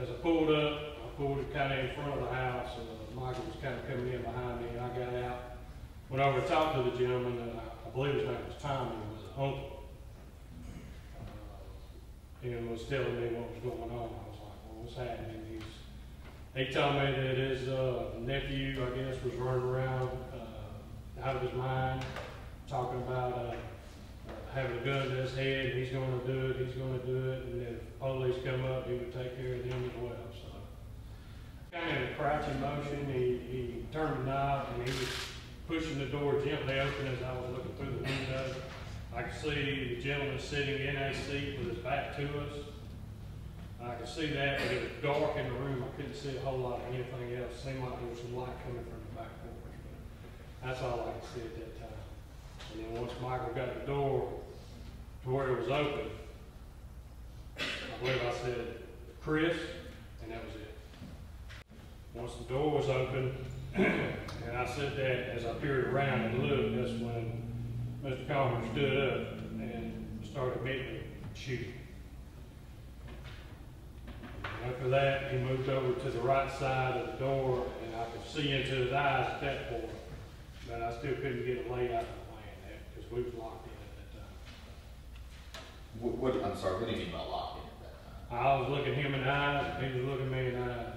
as I pulled up, I pulled it kinda in front of the house, and Michael was kinda coming in behind me, and I got out. Went over to talk to the gentleman, and I, I believe his name was Tommy, was an uncle. Uh, And was telling me what was going on, I was like, well, what's happening? He's, he told me that his, uh, nephew, I guess, was running around, uh, out of his mind, talking about, uh, uh, having a gun to his head, he's gonna do it, he's do it, and if police come up, he would take care of them as well, so. Kind of a crouching motion, he, he turned the knob, and he was pushing the door gently open as I was looking through the window. I could see the gentleman sitting in a seat with his back to us. I could see that, but it was dark in the room, I couldn't see a whole lot of anything else, seemed like there was some light coming from the back porch, but that's all I could see at that time. And then once Michael got the door to where it was open, I believe I said, Chris, and that was it. Once the door was open, and I said that as I peered around and looked, that's when Mr. Calmer stood up and started immediately shooting. After that, he moved over to the right side of the door, and I could see into his eyes at that point, but I still couldn't get a layout of the plan, because we was locked in at that time. What, what, I'm sorry, what do you mean by locked in? I was looking him in the eyes, and he was looking me in the eyes.